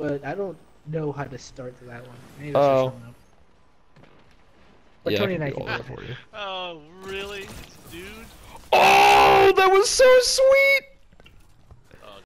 but I don't know how to start to that one. Maybe Oh. oh. But yeah, I Tony can and I do all that for you. Oh, really, dude? Oh, that was so sweet.